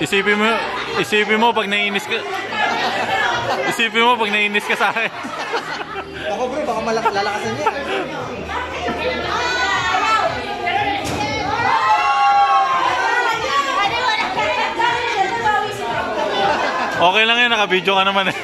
isipin mo, isipin mo pag nainis ka. Isipin mo pag nainis ka sa akin. Ako bro, baka malak lalakasan niya. Okay lang yan, naka-video ka naman eh.